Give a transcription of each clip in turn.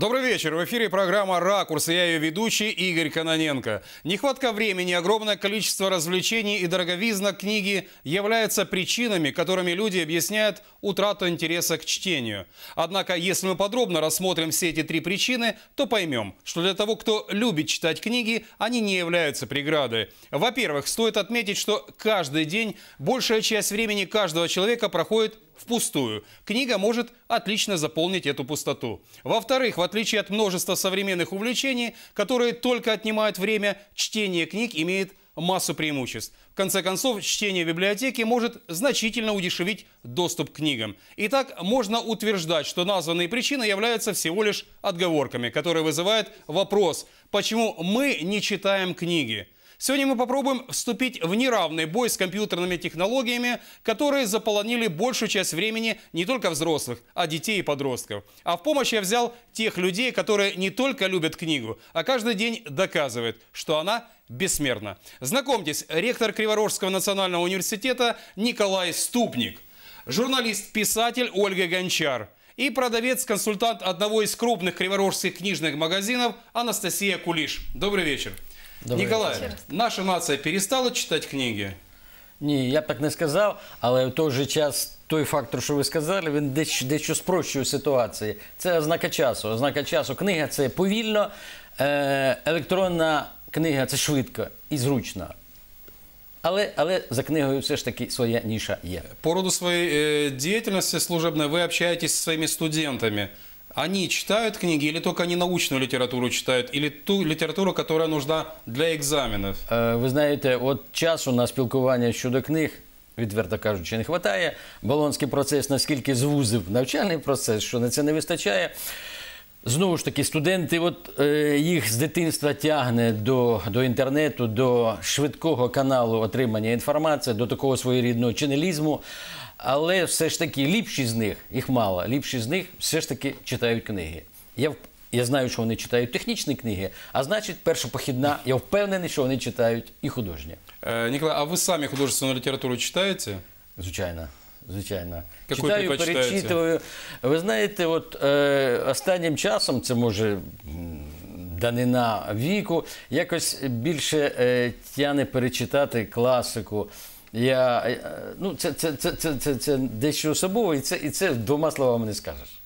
Добрый вечер. В эфире программа «Ракурс» и я ее ведущий Игорь Каноненко. Нехватка времени, огромное количество развлечений и дороговизна книги являются причинами, которыми люди объясняют утрату интереса к чтению. Однако, если мы подробно рассмотрим все эти три причины, то поймем, что для того, кто любит читать книги, они не являются преградой. Во-первых, стоит отметить, что каждый день большая часть времени каждого человека проходит впустую. Книга может отлично заполнить эту пустоту. Во-вторых, в отличие от множества современных увлечений, которые только отнимают время, чтение книг имеет массу преимуществ. В конце концов, чтение в библиотеке может значительно удешевить доступ к книгам. Итак, можно утверждать, что названные причины являются всего лишь отговорками, которые вызывают вопрос, почему мы не читаем книги. Сегодня мы попробуем вступить в неравный бой с компьютерными технологиями, которые заполонили большую часть времени не только взрослых, а детей и подростков. А в помощь я взял тех людей, которые не только любят книгу, а каждый день доказывают, что она бессмертна. Знакомьтесь, ректор Криворожского национального университета Николай Ступник, журналист-писатель Ольга Гончар и продавец-консультант одного из крупных криворожских книжных магазинов Анастасия Кулиш. Добрый вечер. Добрий Николай, вечір. наша нация перестала читать книги? Ні, я б так не сказав, але в той же час той фактор, що ви сказали, він дещо, дещо спрощує ситуацію. Це ознака часу. Ознака часу. Книга це повільно, е, електронна книга це швидко і зручно. Але, але за книгою все ж таки своя ніша є. По роду своей э, деятельности служебной вы общаетесь со своими студентами. Они читают книги или только они научную литературу читают, или ту литературу, которая нужна для экзаменов? Е, ви знаєте, от часу на спілкування щодо книг, відверто кажучи, не вистачає. Болонський процес наскільки звузив навчальний процес, що на це не вистачає. Знову ж таки, студенти, от е, їх з дитинства тягне до, до інтернету, до швидкого каналу отримання інформації, до такого своєрідного ченелізму. Але все ж таки ліпші з них, їх мало, ліпші з них все ж таки читають книги. Я, я знаю, що вони читають технічні книги, а значить, перша похідна, я впевнений, що вони читають і художні. Э, Николай, а вы сами художественную литературу читаете? Звичайно. Звичайно. Яку Читаю, перечитую. Ви знаєте, от е, останнім часом, це може данина віку, якось більше е, тяне перечитати класику. Я, е, ну, це, це, це, це, це, це дещо особливе, і це, і це двома словами не скажеш.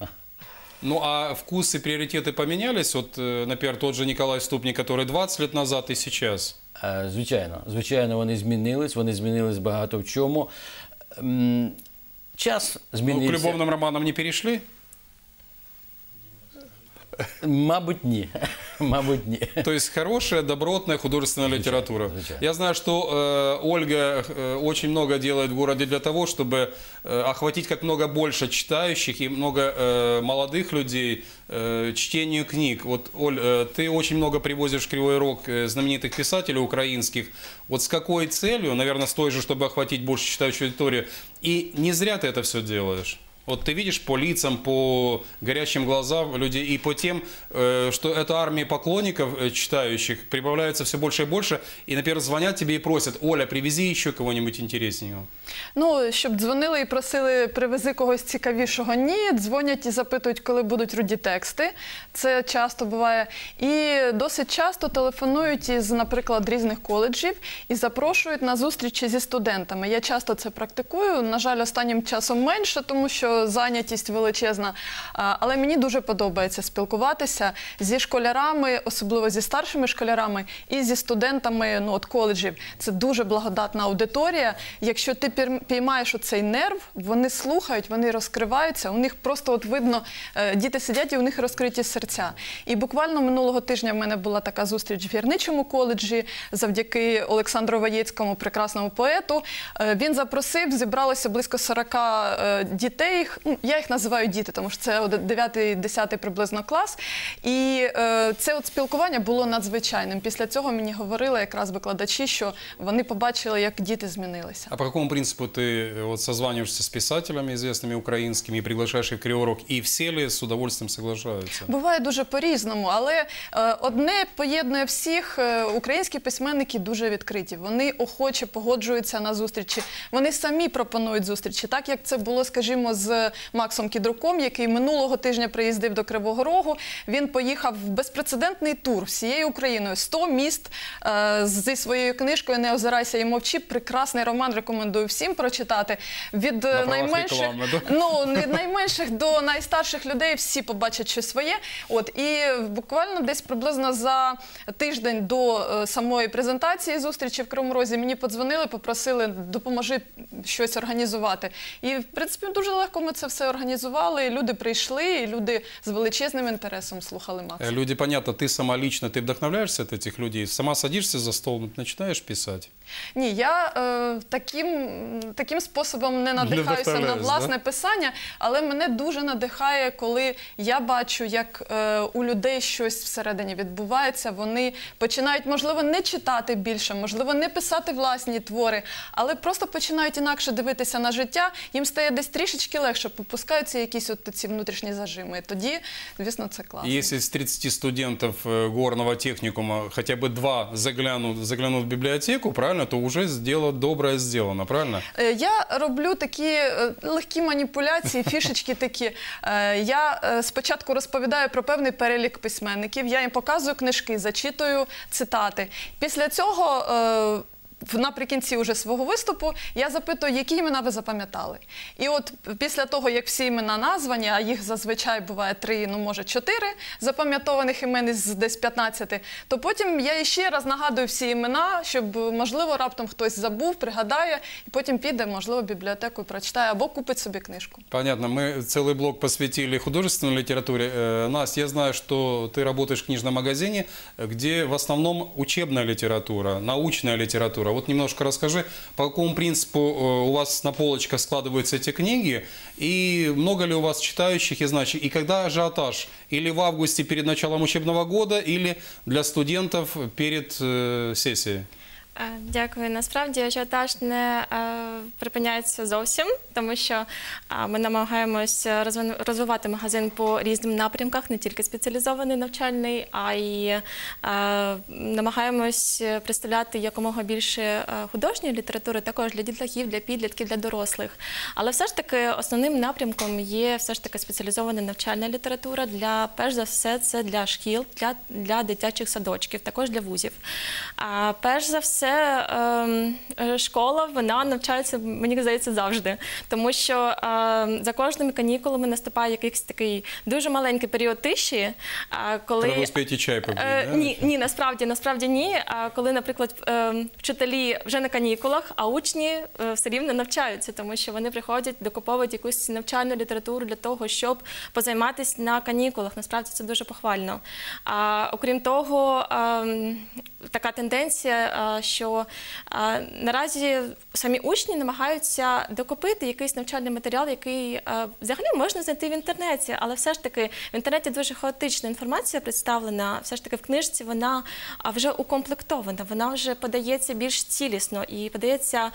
Ну а вкусы, приоритеты поменялись? Вот, э, например, тот же Николай Ступник, который 20 лет назад и сейчас. Е, Звичайно, звичайно, вони змінились, вони змінились багато в чому. М, Час Ну, змінився. к любовным романам не перешли? Мабуть, ні. Мабуть, ні. То есть хорошая, добротная художественная литература. звичайно. Я знаю, что э, Ольга э, очень много делает в городе для того, чтобы э, охватить как много больше читающих и много э, молодых людей э, чтению книг. Вот, Оль, э, ты очень много привозишь в Кривой Рог э, знаменитых писателей украинских. Вот с какой целью, наверное, с той же, чтобы охватить больше читающую аудиторию. И не зря ты это все делаешь. Вот ты видишь по лицам, по горящим глазам людей и по тем, э, что эта армия поклонников э, читающих прибавляется все больше и больше. И, например, звонят тебе и просят, Оля, привези еще кого-нибудь интересненького. Ну, щоб дзвонили і просили, привези когось цікавішого. Ні, дзвонять і запитують, коли будуть руді тексти. Це часто буває. І досить часто телефонують із, наприклад, різних коледжів і запрошують на зустрічі зі студентами. Я часто це практикую. На жаль, останнім часом менше, тому що зайнятість величезна. Але мені дуже подобається спілкуватися зі школярами, особливо зі старшими школярами, і зі студентами ну, от коледжів. Це дуже благодатна аудиторія. Якщо ти піймаєш оцей нерв, вони слухають, вони розкриваються. У них просто от видно, е, діти сидять і у них розкриті серця. І буквально минулого тижня в мене була така зустріч в гірничому коледжі завдяки Олександру Ваєцькому, прекрасному поету. Е, Він запросив, зібралося близько 40 е, дітей Ну, Я їх називаю діти, тому що це 9-10 приблизно клас. І е, це от спілкування було надзвичайним. Після цього мені говорили якраз викладачі, що вони побачили, як діти змінилися. А по какому принципу ты э, вот, созваниваешься с писателями известными украинскими и приглашаешь их в Кривой Рог? И все ли с удовольствием соглашаются? Буває дуже по-різному, але е, одне поєднує всіх. Е, Українські письменники дуже відкриті. Вони охоче погоджуються на зустрічі. Вони самі пропонують зустрічі, так як це було, скажімо, з з Максом Кідруком, який минулого тижня приїздив до Кривого Рогу. Він поїхав в безпрецедентний тур всією Україною. 100 міст е, зі своєю книжкою Не озирайся і мовчи. Прекрасний роман. Рекомендую всім прочитати. Від е, найменших реклами, ну від найменших до найстарших людей всі побачать щось своє. От і буквально десь приблизно за тиждень до е, самої презентації зустрічі в Кривому Розі мені подзвонили, попросили допоможи щось організувати. І в принципі дуже легко ми це все організували. І люди прийшли, і люди з величезним інтересом слухали Макса. Э, Люди, понятно, ты сама лично, ты вдохновляешься от этих людей, сама садишься за стол, начинаешь писать. Ні, я е, таким, таким способом не надихаюся на вдохновляєш, власне да? писання, але мене дуже надихає, коли я бачу, як е, у людей щось всередині відбувається. Вони починають, можливо, не читати більше, можливо, не писати власні твори, але просто починають інакше дивитися на життя. Їм стає десь трішечки легше, попускаються якісь от ці внутрішні зажими. Тоді, звісно, це класно. Если из 30 студентов э, горного техникума хотя бы два заглянут, заглянут в библиотеку, правильно, то уже дело доброе сделано, правильно? Е, Я роблю такі е, легкі маніпуляції, фішечки такі. Е, Я е, спочатку розповідаю про певний перелік письменників, я їм показую книжки, зачитую цитати. Після цього е, в- Наприкінці уже свого виступу я запитую, які імена ви запам'ятали. І от після того, як всі імена названі, а їх зазвичай буває три, ну може чотири запам'ятованих імен із десь 15, то потім я іще раз нагадую всі імена, щоб можливо раптом хтось забув, пригадає, і потім піде, можливо, в бібліотеку і прочитає або купить собі книжку. Понятно, мы целый блок посвятили художественной литературе. Э, Настя, я знаю, что ты работаешь в книжном магазине, где в основном учебная литература, научная литература. Вот немножко расскажи, по какому принципу э, у вас на полочках складываются эти книги, и много ли у вас читающих, и значит, и когда ажиотаж? Или в августе перед началом учебного года, или для студентов перед э, сессией? Е, Дякую. Насправді ажіотаж не е, припиняється зовсім, тому що е, ми намагаємось розвин- розвивати магазин по різним напрямках, не тільки спеціалізований навчальний, а й намагаємось представляти якомога більше художньої літератури, також для дітлахів, для підлітків, для дорослих. Але все ж таки основним напрямком є все ж таки спеціалізована навчальна література для перш за все, це для шкіл, для, для дитячих садочків, також для вузів. А перш за все, ем, е, школа вона навчається, мені здається, завжди, тому що ем, за кожними канікулами наступає якийсь такий дуже маленький період тиші, а коли вы успеете чай попить, Е, да? Ні, ні, насправді, насправді ні. А коли, наприклад, е, вчителі вже на канікулах, а учні е, все рівно навчаються, тому що вони приходять, докуповують якусь навчальну літературу для того, щоб позайматися на канікулах. Насправді це дуже похвально. А окрім того, ем, така тенденція, е, що е, наразі самі учні намагаються докупити якийсь навчальний матеріал, який е, взагалі можна знайти в інтернеті, але все ж таки в інтернеті дуже хаотична інформація представлена. Все ж таки в книжці вона вже укомплектована, вона вже подається більш цілісно і подається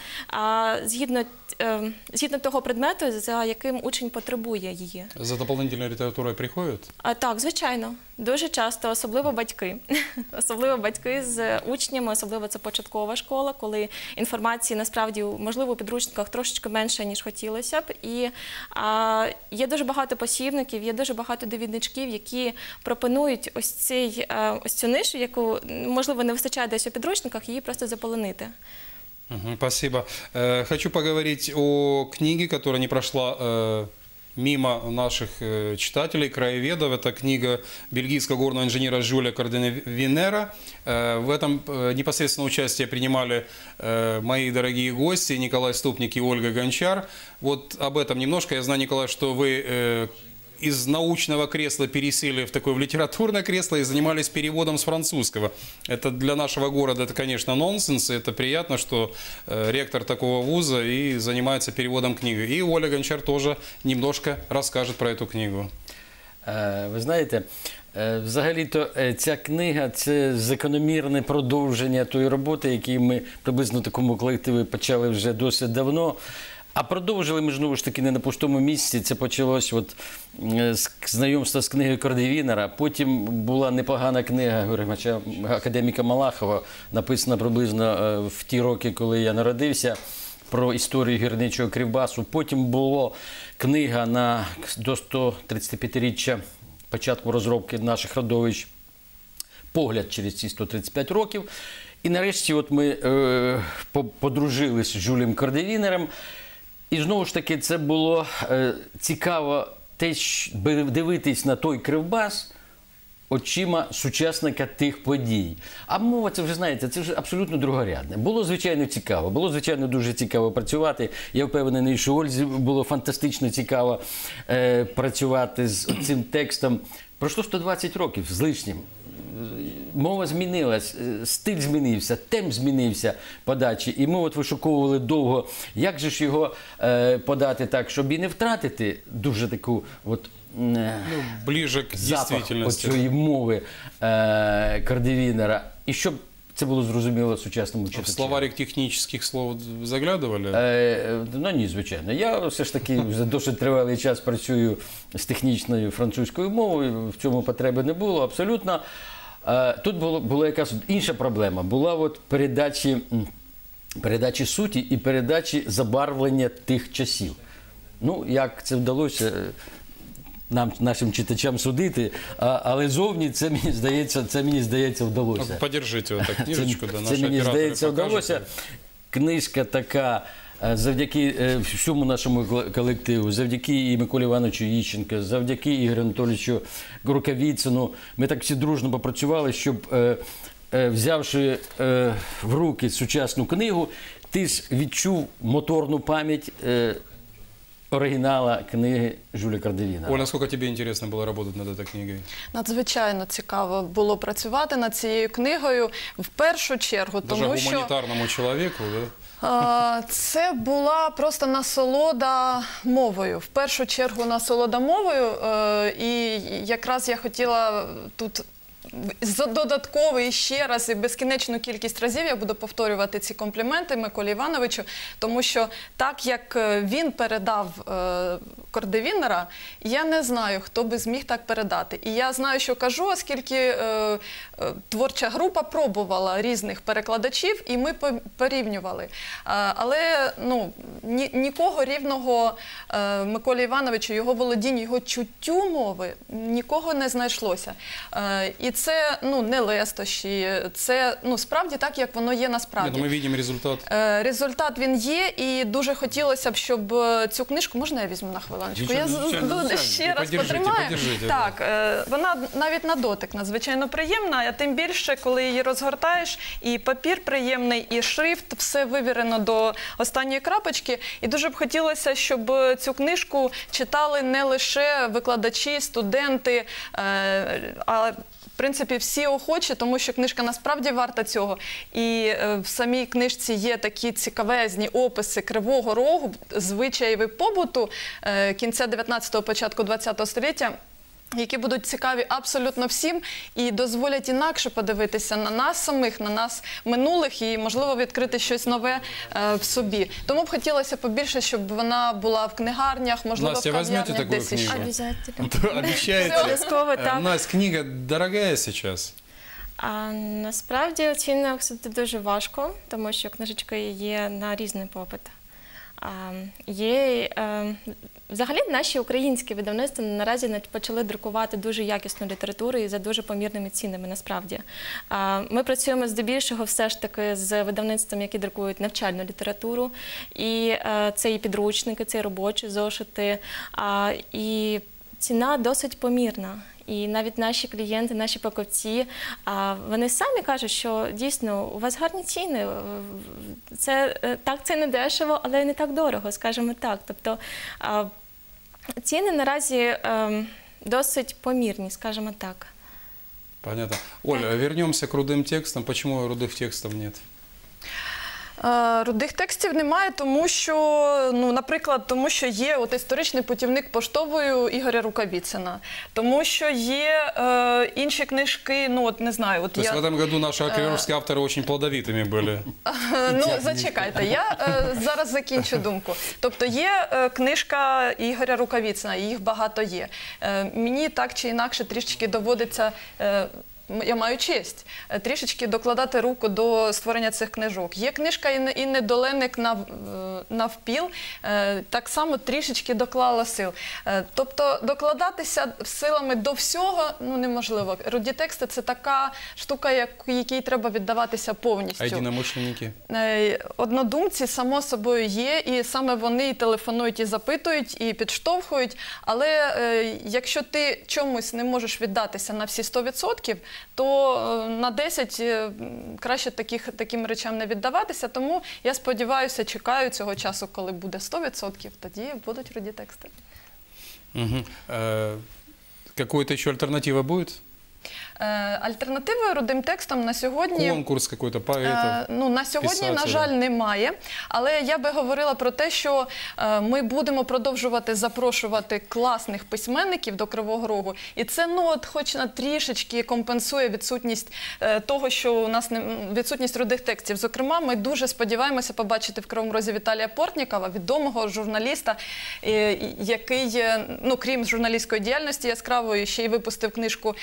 згідно, е, згідно того предмету, за яким учень потребує її. За дополнительной литературой приходят? А, так, звичайно, дуже часто, особливо батьки, особливо батьки з учнями, особливо це початкова школа, коли інформації насправді можливо у підручниках трошечки менше ніж хотілося б. І а, є дуже багато посібників, є дуже багато довідничків, які пропонують ось цей е, ось цю нишу, яку можливо не вистачає десь у підручниках, її просто заполонити. Спасибо. Э, Хочу поговорить о книге, которая не прошла э, мимо наших э, читателей, краеведов. Это книга бельгийского горного инженера Жюля Карденвинера. Э, В этом э, непосредственно участие принимали мои дорогие гости Николай Ступник и Ольга Гончар. Вот об этом немножко. Я знаю, Николай, что вы из научного кресла пересели в такое в литературное кресло и занимались переводом с французского. Это для нашего города, это, конечно, нонсенс, и это приятно, что э, ректор такого вуза и занимается переводом книги. И Оля Гончар тоже немножко расскажет про эту книгу. Е, Ви знаєте, е, взагалі-то е, ця книга це закономірне продовження тої роботи, які ми приблизно в такому колективі почали вже досить давно. А продовжили ми знову ж таки не на пустому місці. Це почалось от, е, з знайомства з книгою Кордевінера. Потім була непогана книга Георгія академіка Малахова, написана приблизно е, в ті роки, коли я народився. про історію гірничого Кривбасу. Потім була книга на до 135-річчя початку розробки наших родовищ погляд через ці 135 років. І нарешті, от ми е, по- подружились з Жюлем Кордевінером. І знову ж таки, це було е, цікаво те, щ- би- дивитись на той кривбас очима сучасника тих подій. А мова, це вже знаєте, це вже абсолютно другорядне. Було звичайно цікаво. Було звичайно дуже цікаво працювати. Я впевнений, що Ользі було фантастично цікаво е, працювати з цим текстом. Пройшло 120 років з лишнім. Мова змінилась, е, стиль змінився, темп змінився подачі. І ми от вишуковували довго, як же ж його е, подати так, щоб і не втратити дуже таку от. е, Ну, ближе к запах действительности. оцієї мови е, Кардевінера, і щоб це було зрозуміло сучасному В читачу. словарик технических слов заглядывали? Е, ну ні, звичайно. Я все ж таки вже досить тривалий час працюю з технічною французькою мовою. В цьому потреби не було абсолютно. Е, тут було, була якась інша проблема. Була от передачі, передачі суті і передачі забарвлення тих часів. Ну, як це вдалося. е, Нам, нашим читачам судити, а, але зовні це мені здається, це мені здається вдалося. Подержите вот так книжечку, да, Це, наши це мені здається вдалося. Книжка така. Е, Завдяки е, всьому нашому кол- колективу, завдяки і Миколі Івановичу Іщенко, завдяки Ігорю Анатолійовичу Рукавіцину, ми так всі дружно попрацювали, щоб, е, взявши в руки сучасну книгу, ти ж відчув моторну пам'ять оригінала книги Жюля Кардевіна. Оля, насколько тебе интересно было работать над этой книгой? Надзвичайно цікаво було працювати над цією книгою в першу чергу, Даже тому що гуманитарному человеку, да? Це була просто насолода мовою. В першу чергу насолода мовою. е, І якраз я хотіла тут. Додатково і ще раз і безкінечну кількість разів я буду повторювати ці компліменти Миколі Івановичу, тому що так як е, він передав е, Кордевінера, я не знаю, хто би зміг так передати. І я знаю, що кажу, оскільки творча група пробувала різних перекладачів, і ми порівнювали. Е, але ну, ні, нікого рівного е, Миколі Івановичу, його володіння, його чуттю мови нікого не знайшлося. Е, і це ну, не лестощі, це ну, справді так, як воно є насправді. Ну мы видим результат. Результат він є, і дуже хотілося б, щоб цю книжку можна я візьму на хвилиночку. Я ще раз Подержите, потримаю. подержите, так, вона навіть на дотик надзвичайно приємна, тим більше, коли її розгортаєш, і папір приємний, і шрифт, все вивірено до останньої крапочки. І дуже б хотілося, щоб е, цю книжку читали не лише викладачі, студенти, е, а в принципі, всі охочі, тому що книжка насправді варта цього. І е, в самій книжці є такі цікавезні описи кривого рогу, звичаїв і побуту е, кінця 19-го, початку 20-го століття. Які будуть цікаві абсолютно всім і дозволять інакше подивитися на нас самих, на нас минулих і, можливо, відкрити щось нове е, в собі. Тому б хотілося побільше, щоб вона була в книгарнях, можливо, Настя, в возьмете кав'ярнях такую десь іще. книгу? Обов'язково. Обещаете? Обов'язково, Э, так. Настя, книга дорогая сейчас. А насправді оцінок це дуже важко, тому що книжечка є на різний попит. А, є, е, взагалі наші українські видавництва наразі почали друкувати дуже якісну літературу і за дуже помірними цінами насправді. Ми працюємо здебільшого все ж таки з видавництвом, які друкують навчальну літературу, і е, це і підручники, це і робочі зошити. І ціна досить помірна. І навіть наші клієнти, наші покупці, вони самі кажуть, що дійсно у вас гарні ціни. Це е, так, це не дешево, але не так дорого, скажімо так. Тобто ціни наразі ем, досить помірні, скажімо так. Понятно. Оля, вернемся к рудым текстам. Почему рудых текстов нет? Е, Рудих текстів немає, тому що, ну, наприклад, тому що є от історичний путівник поштовою Ігоря Рукавіцина, тому що є е, інші книжки, ну от не знаю, от То есть я в этом году наши аквилерские авторы очень плодовитыми были. Е, ну зачекайте, я е, зараз закінчу думку. Тобто є е, книжка Ігоря Рукавіцина, і їх багато є. Е, мені так чи інакше трішечки доводиться. я маю честь е, трішечки докладати руку до створення цих книжок. Є книжка і, не- і недоленик нав, е, навпіл, е, так само трішечки доклала сил. Тобто докладатися силами до всього ну неможливо. Родітексти це така штука, як, якій треба віддаватися повністю. А единомышленники? Е, Однодумці, само собою, є, і саме вони і телефонують, і запитують, і підштовхують. Але якщо ти чомусь не можеш віддатися на всі 100%, то е, на 10 е, краще таких, таким речам не віддаватися. Тому я сподіваюся, чекаю цього часу, коли буде 100%, тоді будуть роді тексти. Угу. Э, Какой-то еще альтернатива будет? Е, Альтернативою родим текстом на сьогодні. Конкурс какой-то Е. Ну на сьогодні, на жаль, немає. Але я би говорила про те, що е, ми будемо продовжувати запрошувати класних письменників до Кривого Рогу, і це ну от, хоч на трішечки компенсує відсутність е, того, що у нас не відсутність рудих текстів. Зокрема, ми дуже сподіваємося побачити в Кривому Розі Віталія Портнікова, відомого журналіста, який, ну крім журналістської діяльності яскравої, ще й випустив книжку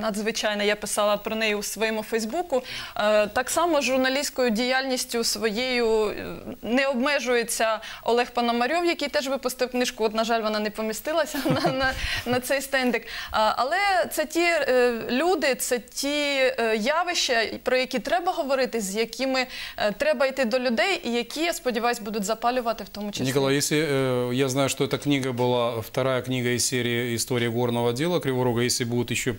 е, надзвичайно. Я писала про неї у своєму Фейсбуку. Е, Так само журналістською діяльністю своєю е, не обмежується Олег Пономарьов, який теж випустив книжку. От, на жаль, вона не помістилася на, на, на цей стендик. А, Але це ті е, люди, це ті е, явища, про які треба говорити, з якими е, треба йти до людей, і які, я сподіваюся, будуть запалювати в тому числі. Николай, если э, я знаю, что эта книга была вторая книга из серии «История горного дела» Криворога, если будут еще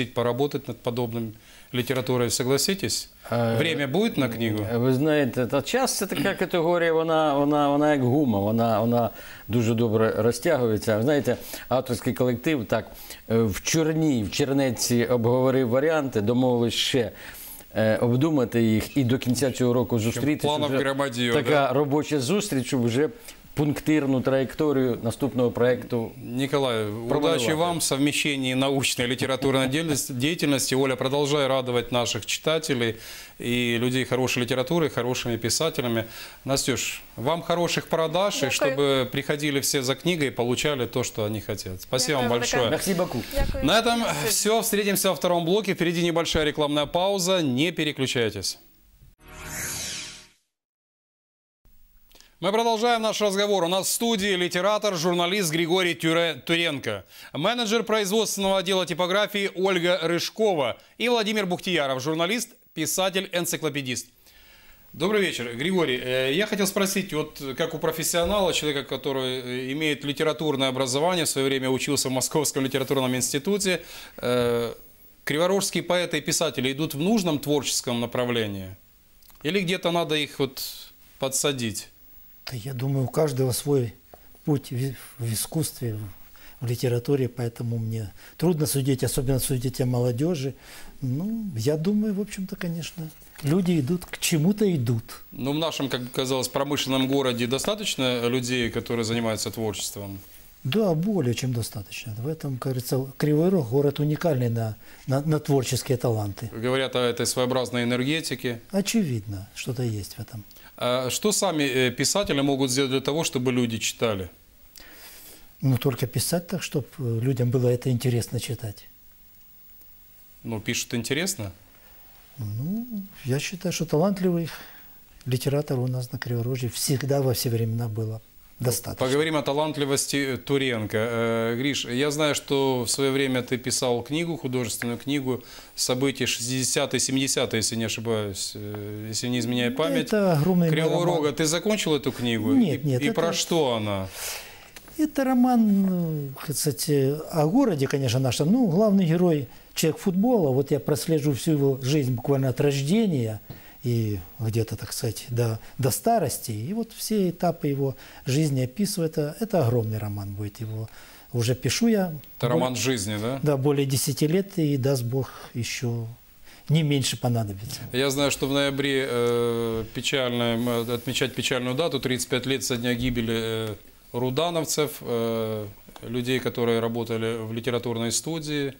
просить поработать над подобной литературой, согласитесь? Э, Время будет на книгу? Ви знаєте, та час це така категорія, вона, вона, вона як гума, вона, вона дуже добре розтягується. Ви Знаєте, авторський колектив так е, в чорній, в чернеці обговорив варіанти, домовились ще. е, Обдумати їх і до кінця цього року зустрітися. Така да? робоча зустріч, щоб вже пунктирну траєкторію наступного проєкту Николай, Промалевать. удачи вам в совмещении научной и литературной деятельности- деятельности. Оля, продолжай радовать наших читателей и людей хорошей литературы, хорошими писателями. Настюш, вам хороших продаж, и Дякую. чтобы приходили все за книгой и получали то, что они хотят. Спасибо вам Дякую, большое. Мерсі Баку. Дякую. На этом все. Встретимся во втором блоке. Впереди небольшая рекламная пауза. Не переключайтесь. Мы продолжаем наш разговор. У нас в студии литератор, журналист Григорий Тюре- Туренко, менеджер производственного отдела типографии Ольга Рыжкова и Владимир Бухтияров, журналист, писатель, энциклопедист. Добрый вечер, Григорий. э, Я хотел спросить, вот как у профессионала, человека, который э, имеет литературное образование, в свое время учился в Московском литературном институте, э, криворожские поэты и писатели идут в нужном творческом направлении? Или где-то надо их вот подсадить? Да я думаю, у каждого свой путь в искусстве, в- литературе, поэтому мне трудно судить, особенно судить о молодежи. Ну, я думаю, в общем-то, конечно, люди идут, к чему-то идут. Ну, в нашем, как казалось, промышленном городе достаточно людей, которые занимаются творчеством? Да, более чем достаточно. В этом, говорится, Кривой Рог город уникальный на, на, на творческие таланты. Говорят о этой своеобразной энергетике. Очевидно, что-то есть в этом. А что сами э, писатели могут сделать для того, чтобы люди читали? Ну, только писать так, чтобы людям было это интересно читать. Ну, пишут интересно. Ну, я считаю, что талантливых литераторов у нас на Криворожье всегда во все времена было достаточно. Поговорим о талантливости Туренко. Э, Гриш, я знаю, что в свое время ты писал книгу, художественную книгу «События 60-е, 70-е», если не ошибаюсь, э, если не изменяет память. Это огромный Кривого роман. Рога. Ты закончил эту книгу? Нет, и, нет, И это- про что она? Это роман, э, кстати, о городе, конечно, нашем. Ну, главный герой – человек футбола. Вот я прослежу всю его жизнь буквально от рождения и где-то, так сказать, до, до старости. И вот все этапы его жизни описываю. Это, это огромный роман будет его. Уже пишу я. Это Более- роман жизни, да? Да, более 10 лет, и даст Бог еще не меньше понадобится. Я знаю, что в ноябре э, печально, отмечать печальную дату, 35 лет со дня гибели э, рудановцев, э, людей, которые работали в литературной студии,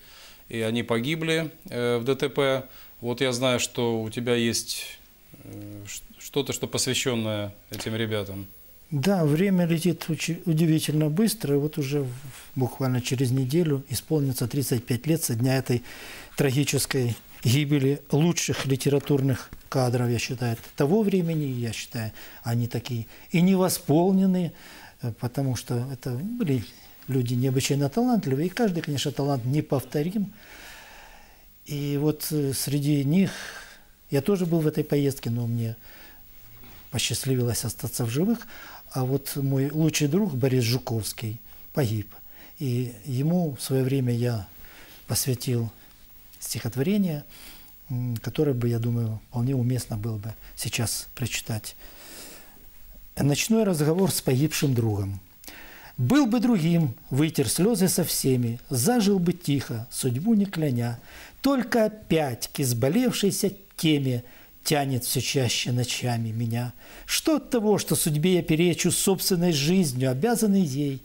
и они погибли э, в ДТП. Вот я знаю, что у тебя есть э, что-то, что посвященное этим ребятам. Да, время летит удивительно быстро. Вот уже буквально через неделю исполнится 35 лет со дня этой трагической гибели лучших литературных кадров, я считаю, того времени, я считаю, они такие и не восполнены, э, потому что это были люди необычайно талантливые, и каждый, конечно, талант неповторим. И вот э, среди них я тоже был в этой поездке, но мне посчастливилось остаться в живых. А вот мой лучший друг Борис Жуковский погиб. И ему в свое время я посвятил стихотворение, которое бы, я думаю, вполне уместно было бы сейчас прочитать. Ночной разговор с погибшим другом. Был бы другим, вытер слезы со всеми, зажил бы тихо, судьбу не кляня. Только опять к изболевшейся теме тянет все чаще ночами меня. Что от того, что судьбе я перечу собственной жизнью, обязанный ей?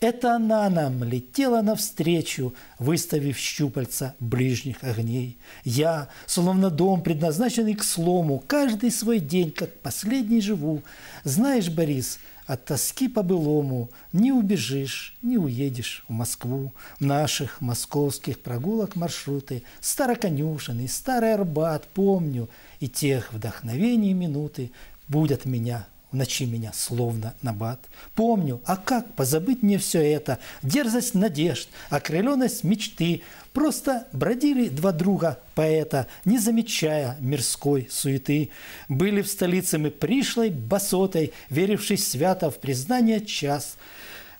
Это она нам летела навстречу, выставив щупальца ближних огней. Я, словно дом, предназначенный к слому, каждый свой день, как последний живу. Знаешь, Борис, от тоски по-былому не убежишь, не уедешь в Москву. Наших московских прогулок маршруты, Староконюшины, Старый Арбат, помню, и тех вдохновений минуты будут меня в ночи меня словно набат. Помню, а как позабыть мне все это? Дерзость надежд, окрыленность мечты. Просто бродили два друга поэта, не замечая мирской суеты. Были в столице мы пришлой басотой, верившей свято в признание час.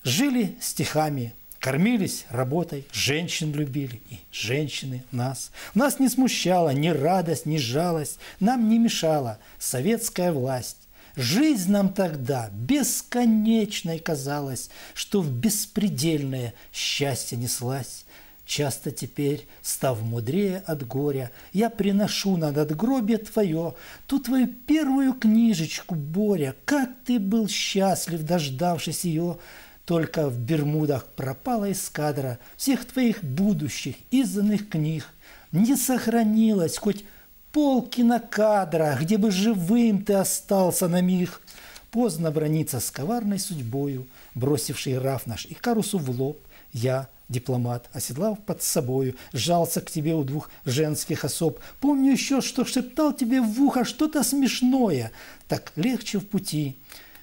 Жили стихами, Кормились работой, женщин любили, и женщины нас. Нас не смущала ни радость, ни жалость, нам не мешала советская власть. Жизнь нам тогда бесконечной казалась, что в беспредельное счастье неслась. Часто теперь, став мудрее от горя, Я приношу на надгробие твое Ту твою первую книжечку, Боря. Как ты был счастлив, дождавшись ее, Только в Бермудах пропала из кадра Всех твоих будущих изданных книг. Не сохранилось хоть пол кинокадра, Где бы живым ты остался на миг. Поздно брониться с коварной судьбою, Бросивший раф наш и карусу в лоб. Я, дипломат, оседлав под собою, Сжался к тебе у двух женских особ. Помню еще, что шептал тебе в ухо что-то смешное. Так легче в пути.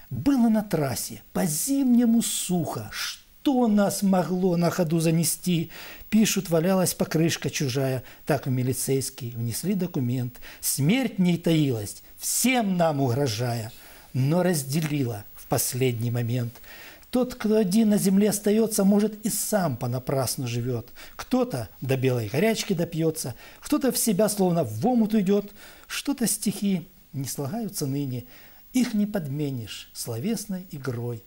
Было на трассе, по-зимнему сухо. Что нас могло на ходу занести? Пишут, валялась покрышка чужая. Так в милицейский внесли документ. Смерть в ней таилась, всем нам угрожая. Но разделила в последний момент – тот, кто один на земле остается, может и сам понапрасну живет. Кто-то до белой горячки допьется, кто-то в себя словно в омут уйдет. Что-то стихи не слагаются ныне, их не подменишь словесной игрой.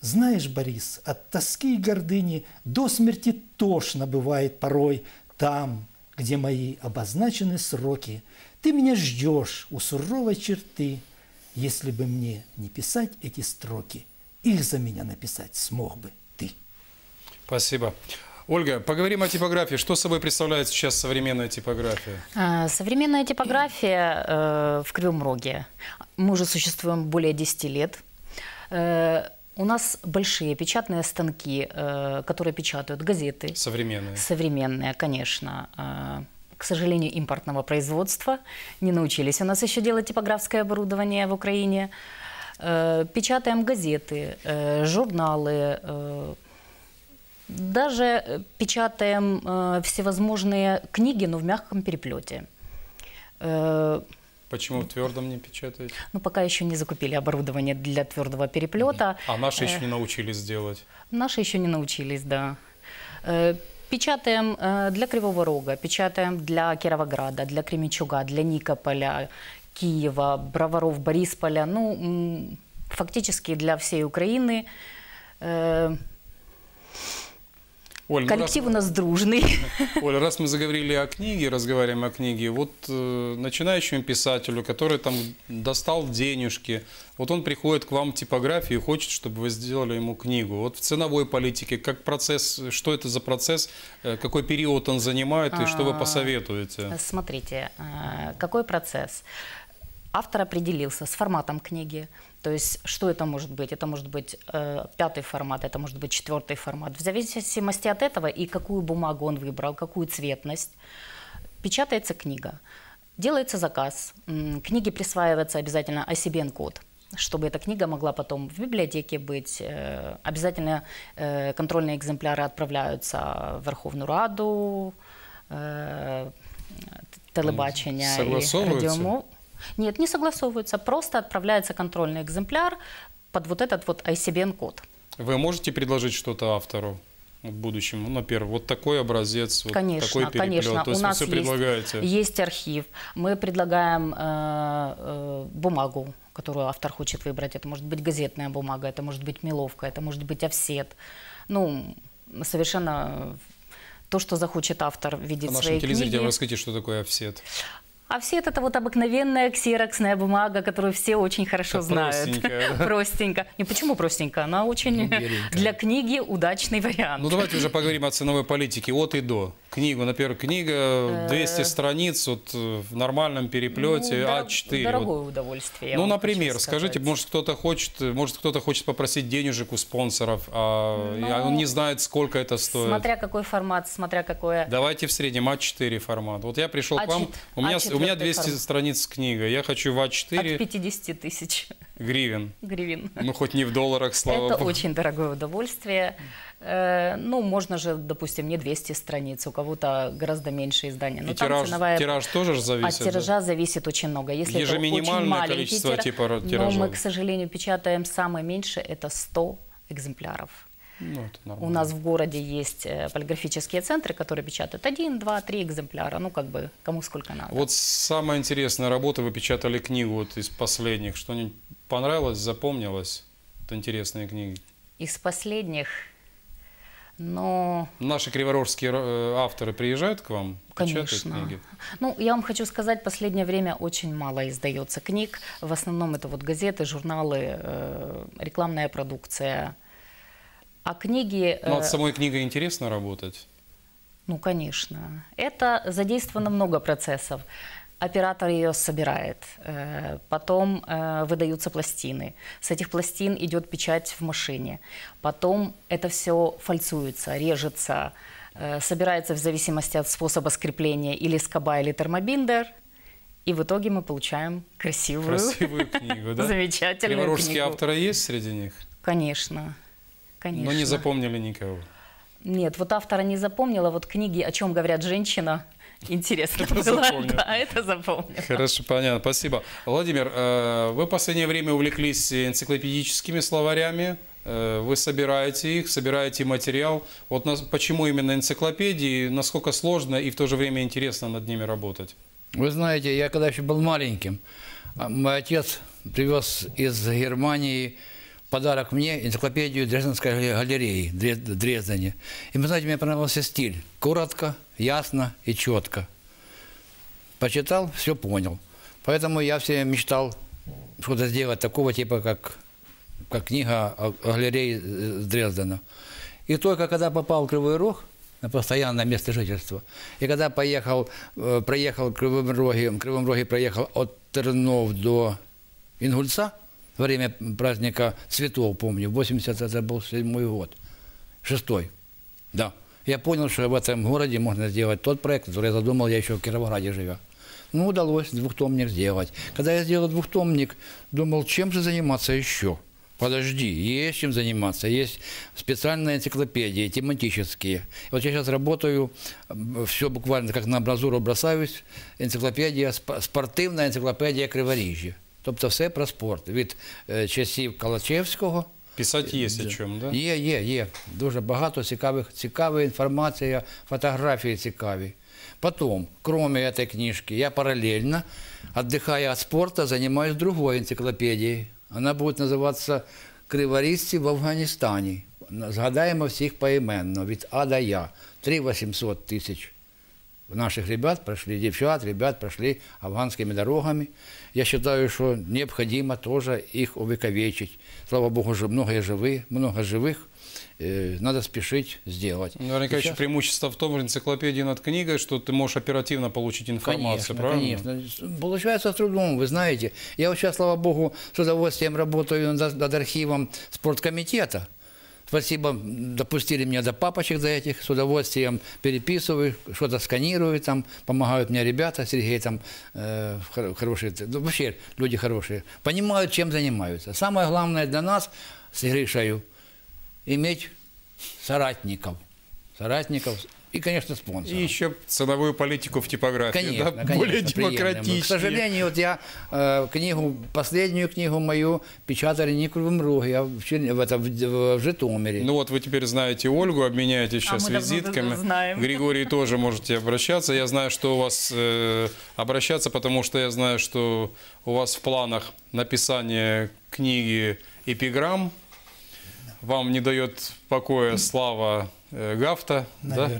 Знаешь, Борис, от тоски и гордыни до смерти тошно бывает порой там, где мои обозначены сроки. Ты меня ждешь у суровой черты, если бы мне не писать эти строки – их за меня написать смог бы ты. Спасибо. Ольга, поговорим о типографии. Что собой представляет сейчас современная типография? А, Современная типография э, в Кривом Роге. Мы уже существуем более 10 лет. Э, у нас большие печатные станки, э, которые печатают газеты. Современная. Современные, конечно. К сожалению, импортного производства. Не научились у нас еще делать типографское оборудование в Украине. Э, Печатаем газеты, э, журналы, э, даже печатаем всевозможные книги, но в мягком переплете. Почему в твердом не печатаете? Ну, пока еще не закупили оборудование для твердого переплета. А наши еще не научились делать. Наши еще не научились, да. Печатаем для Кривого Рога, печатаем для Кировограда, для Кременчуга, для Никополя, Киева, Броваров, Борисполя. Ну, фактически для всей Украины. Э, Оль, ну, Коллектив у раз, нас дружный. Оля, раз мы заговорили о книге, разговариваем о книге, вот э, начинающему писателю, который там достал денежки, вот он приходит к вам в типографию и хочет, чтобы вы сделали ему книгу. Вот в ценовой политике, как процесс, что это за процесс, э, какой период он занимает и что вы А, посоветуете? Смотрите, э, какой процесс. Автор определился с форматом книги. То есть, что это может быть? Это может быть э, пятый формат, это может быть четвертый формат. В зависимости от этого и какую бумагу он выбрал, какую цветность, печатается книга. Делается заказ. Книге присваивается обязательно ICBN-код чтобы эта книга могла потом в библиотеке быть. Э, Обязательно э, контрольные экземпляры отправляются в Верховную Раду, э, телебачення радиомов. Нет, не согласовываются, просто отправляется контрольный экземпляр под вот этот вот ICBN-код. Вы можете предложить что-то автору в будущем? Ну, например, вот такой образец, вот Конечно, такой переплет. конечно. То есть У нас все есть, предлагаете. есть архив. Мы предлагаем э, э, бумагу, которую автор хочет выбрать. Это может быть газетная бумага, это может быть меловка, это может быть офсет. Ну, совершенно то, что захочет автор видеть А в нашим своей телезрителям книге. расскажите, что такое офсет. Офсет – это вот обыкновенная ксероксная бумага, которую все очень хорошо Это знают. простенькая? Простенько. Не, почему простенько? Она очень для книги удачный вариант. Ну, давайте уже поговорим о ценовой политике от и до. Книгу, например, книга 200 страниц вот, э, в нормальном переплете, Ну, дорог- А4. Дорогое Вот. удовольствие. Ну, например, скажите, может кто-то хочет, может кто-то хочет попросить денежек у спонсоров, а и он не знает, сколько это стоит. Ну, Смотря какой формат, смотря какое... Давайте в среднем А4 формат. Вот я пришел к А4 вам, у меня, у меня А4 200 формат. страниц книга, я хочу в От А4 50 тысяч гривен. гривен. Ну, хоть не в долларах, слава Это богу. очень дорогое удовольствие. Э, Ну, можно же, допустим, не 200 страниц, у кого-то гораздо меньше издания. Но И тираж, ценовая- тираж тоже ж От зависит. да? тиража зависит очень много. Если это Ежеминимальное очень маленький количество тира- типа ра- Но тиража. мы, к сожалению, печатаем самое меньше, это 100 экземпляров. Ну, это У нас в городе есть э, полиграфические центры, которые печатают один, два, три экземпляра. Ну, как бы, кому сколько надо. Вот самая интересная работа, вы печатали книгу вот из последних. Что-нибудь понравилось, запомнилось? Вот интересные книги. Из последних, но... Наши криворожские э, авторы приезжают к вам Конечно. книги? Ну, я вам хочу сказать, последнее время очень мало издается книг. В основном это вот газеты, журналы, э, рекламная продукция. А книги... Ну, э, от самой книгой интересно работать? Ну, конечно. Это задействовано много процессов. Оператор ее собирает, э, потом э, выдаются пластины. С этих пластин идет печать в машине. Потом это все фальцуется, режется, э, собирается в зависимости от способа скрепления или скоба, или термобиндер. И в итоге мы получаем красивую, Красивую книгу, да? замечательную книгу. авторы есть среди них? Конечно, конечно. Но не запомнили никого. Нет, вот автора не запомнила, вот книги «О чем говорят женщина» интересно Это было. запомнил. Да, это запомнил. Хорошо, понятно, спасибо. Владимир, э, вы в последнее время увлеклись энциклопедическими словарями, э, вы собираете их, собираете материал. Вот нас- почему именно энциклопедии, насколько сложно и в то же время интересно над ними работать? Вы знаете, я когда еще был маленьким, а, мой отец привез из Германии подарок мне энциклопедию Дрезденской галереи в Дре- в Дрездене. И вы знаете, мне понравился стиль. Коротко, ясно и четко. Почитал, все понял. Поэтому я все мечтал что-то сделать такого типа, как, как книга о, галерее э, Дрездена. И только когда попал в Кривой Рог, на постоянное место жительства, и когда поехал, э, проехал в Кривом Роге, в Роге проехал от Тернов до Ингульца, время праздника цветов, помню, 80 это был седьмой год, шестой, да. Я понял, что в этом городе можно сделать тот проект, который я задумал, я еще в Кировограде живя. Ну, удалось двухтомник сделать. Когда я сделал двухтомник, думал, чем же заниматься еще? Подожди, есть чем заниматься. Есть специальные энциклопедии, тематические. Вот я сейчас работаю, все буквально как на абразуру бросаюсь, энциклопедія, сп- спортивна енциклопедія Криворіжжя. Тобто все про спорт. Від е, часів Калачевського Писать есть о чем, да? Є, є, є. Дуже багато цікавих, цікава інформація, фотографії цікаві. Потом, кроме этой книжки, я параллельно, отдыхая от спорта, занимаюсь другой энциклопедией. Она будет называться «Криворізці в Афганістані». Згадаємо всіх поіменно, від А до Я. 3 800 тисяч наших ребят прошли, девчат, ребят прошли афганскими дорогами. Я считаю, что необходимо тоже их увековечить. Слава Богу, же много живых, много живых. Э, Надо спешить сделать. Наверняка еще Сейчас- преимущество в том в энциклопедии над книгой, что ты можешь оперативно получить информацию, Конечно, правильно? конечно. Получается с трудом, вы знаете. Я вот сейчас, слава богу, с удовольствием работаю над, над архивом спорткомитета. Спасибо, допустили меня до папочек за этих, с удовольствием переписываю, что-то сканирую, там, помогают мне ребята, Сергей там э, хор- хорошие, ну, вообще люди хорошие, понимают, чем занимаются. Самое главное для нас с Гришей иметь соратников, соратников и, конечно, спонсоров. И еще ценовую политику в типографии, Конечно, да, конечно, более приемлемо. демократичнее. К сожалению, вот я э, книгу, последнюю книгу мою печатали не в Кривом Роге, а в, в, это, в, в Житомире. Ну вот вы теперь знаете Ольгу, обменяетесь сейчас мы давно визитками. знаем. Григорий тоже можете обращаться. Я знаю, что у вас э, обращаться, потому что я знаю, что у вас в планах написание книги «Эпиграмм». Вам не дает покоя слава э, Гафта, да?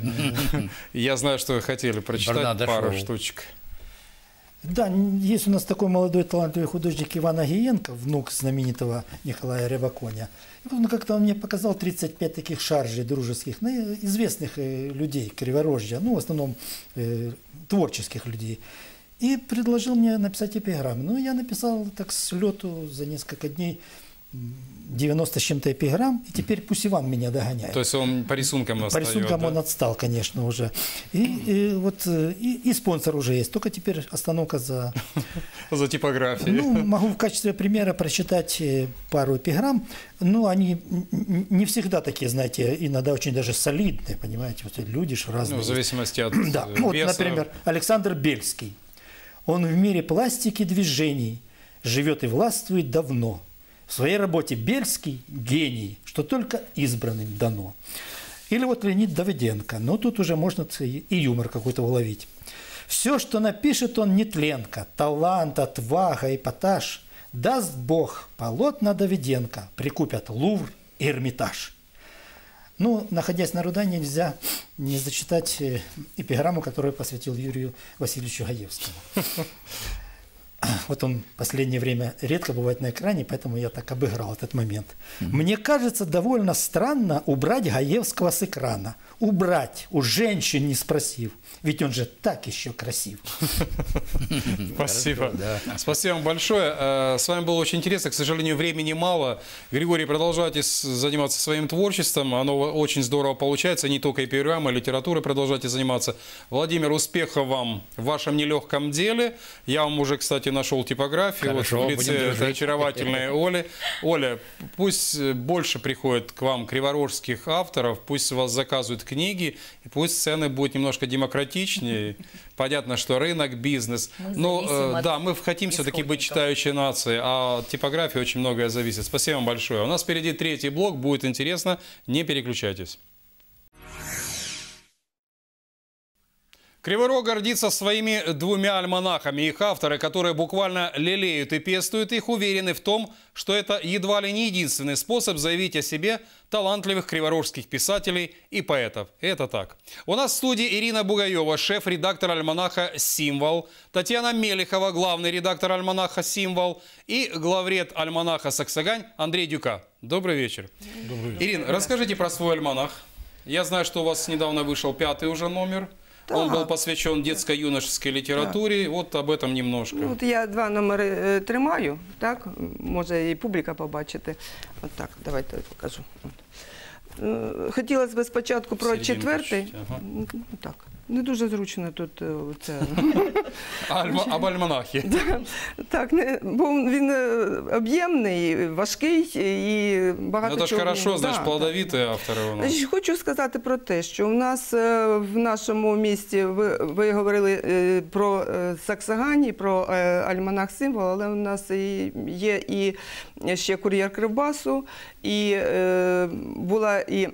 Я знаю, что вы хотели прочитать Барнада пару Шоу. штучек. Да, есть у нас такой молодой талантливый художник Иван Агиенко, внук знаменитого Николая Рябаконя. И вот он как-то он мне показал 35 таких шаржей дружеских, ну, известных э, людей Криворожья, ну, в основном э, творческих людей. И предложил мне написать эпиграммы. Ну, я написал так с лету за несколько дней 90 с чем-то эпиграмм, и теперь пусть Иван меня догоняет. То есть он по рисункам По настает, рисункам да? он отстал, конечно, уже. И, и вот э, и, и спонсор уже есть. Только теперь остановка за. За типографией. Ну, могу в качестве примера прочитать э, пару эпиграмм. Ну, они не всегда такие, знаете, иногда очень даже солидные, понимаете, вот люди же разные. Ну, в зависимости от Да, вот, например, Александр Бельский. Он в мире пластики движений живет и властвует давно. В своей работе Бельский – гений, что только избранным дано. Или вот Леонид Давыденко, но тут уже можно и юмор какой-то уловить. Все, что напишет он, нетленка, талант, отвага, эпатаж. Даст Бог, полотна Давыденко прикупят Лувр и Эрмитаж. Ну, находясь на Рудане, нельзя не зачитать э, эпиграмму, которую посвятил Юрию Васильевичу Гаевскому. Вот он в последнее время редко бывает на экране, поэтому я так обыграл этот момент. Мне кажется довольно странно убрать Гаевского с экрана. Убрать, у женщин не спросив. Ведь он же так еще красив. Спасибо. Спасибо вам большое. Э, С вами было очень интересно. К сожалению, времени мало. Григорий, продолжайте заниматься своим творчеством. Оно очень здорово получается. Не только эпиграммы, литературой продолжайте заниматься. Владимир, успехов вам в вашем нелегком деле. Я вам уже, кстати, нашел типографию Хорошо, вот в лице этой очаровательной Оли. Оля, пусть больше приходит к вам криворожских авторов, пусть вас заказывают книги, и пусть цены будут немножко демократичнее. Понятно, что рынок, бизнес. Мы Но э, да, мы хотим все-таки быть читающей нацией, а от типографии очень многое зависит. Спасибо вам большое. У нас впереди третий блок, будет интересно, не переключайтесь. Криворог гордится своими двумя альманахами. Их авторы, которые буквально лелеют и пестуют их, уверены в том, что это едва ли не единственный способ заявить о себе талантливых криворожских писателей и поэтов. Это так. У нас в студии Ирина Бугаева, шеф-редактор альманаха «Символ», Татьяна Мелехова, главный редактор альманаха «Символ» и главред альманаха «Саксагань» Андрей Дюка. Добрый вечер. Ирина, расскажите про свой альманах. Я знаю, что у вас недавно вышел пятый уже номер. Он был посвящен детско-юношеской литературе. Вот об этом немножко. Ну, от я два номери е, тримаю, так? Може і публіка побачити. От так, давайте покажу. От. Е, Хотілося б спочатку про Серединку четвертий. чуть-чуть, ага. Ну, Так. Не дуже зручно тут е, це. Альма, об альманахе. Так, не, бо він е, об'ємний, важкий і Ну, багато это ж чого. в хорошо, ньому. значит, Да, так. плодовитые авторы у нас. Значить, хочу сказати про те, що у нас е, в нашому місті ви, ви говорили е, про е, Саксагані, про е, альманах символ, але у нас і є і ще кур'єр Кривбасу, і е, була і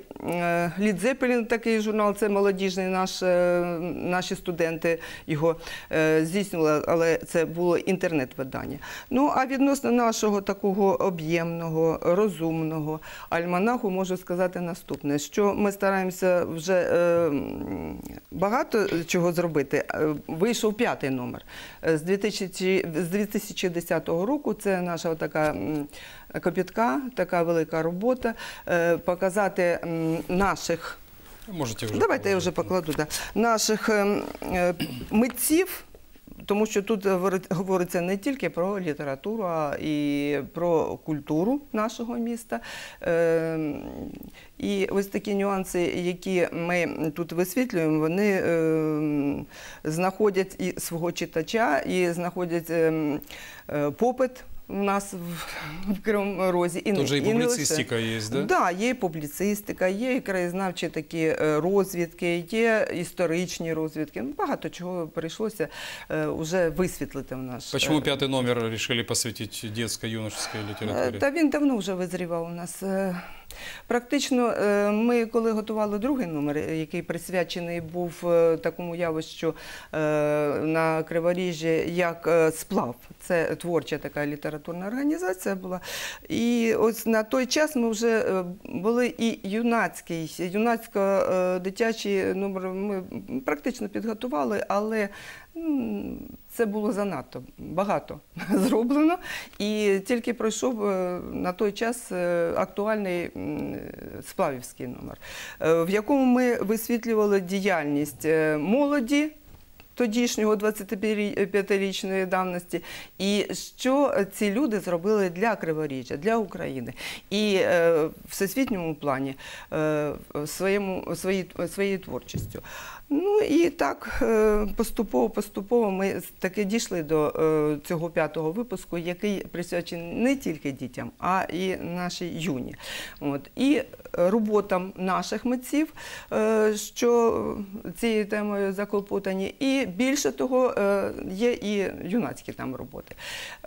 Лід Зепелін, такий журнал, це молодіжний наш, е, наші студенти його е, здійснювали, але це було інтернет-видання. Ну а відносно нашого такого об'ємного, розумного альманаху можу сказати наступне: що ми стараємося вже е, багато чого зробити. Е, Вийшов п'ятий номер з 2010 року. Це наша така копітка, така велика робота. Показати наших Можете уже. Давайте я вже покладу да. наших ем, е, митців. Тому що тут говорить- говориться не тільки про літературу, а і про культуру нашого міста. Ем, І ось такі нюанси, які ми тут висвітлюємо, вони ем, знаходять і свого читача, і знаходять е, попит. У нас в, в Кривому Розі. І, Тут же і не лише. публіцистика є, да? Да, є і публіцистика, є і краєзнавчі такі е, розвідки, є історичні розвідки. Ну, багато чого прийшлося е, вже висвітлити в наш. Чому п'ятий номер вирішили посвятити дитячо юношеській літературі? Та він давно вже визрівав у нас. Практично е, ми, коли готували другий номер, е, який присвячений був е, такому явищу на Криворіжжі, як сплав. Це творча така літературна організація була. І ось на той час ми вже були і юнацький, юнацько-дитячий номер ми практично підготували, але це було занадто багато зроблено. І тільки пройшов е, на той час е, актуальний сплавівський номер, е, в якому ми висвітлювали діяльність молоді. Тодішнього 25-річної давності, і що ці люди зробили для Криворіжжя, для України, і е, всесвітньому плані е, своєму свої, своєю творчістю. Ну і так е, поступово, поступово ми таки дійшли до е, цього п'ятого випуску, який присвячений не тільки дітям, а і нашій юні. От і роботам наших митців, е, що цією темою заколпотані, і більше того, е, є і юнацькі там роботи.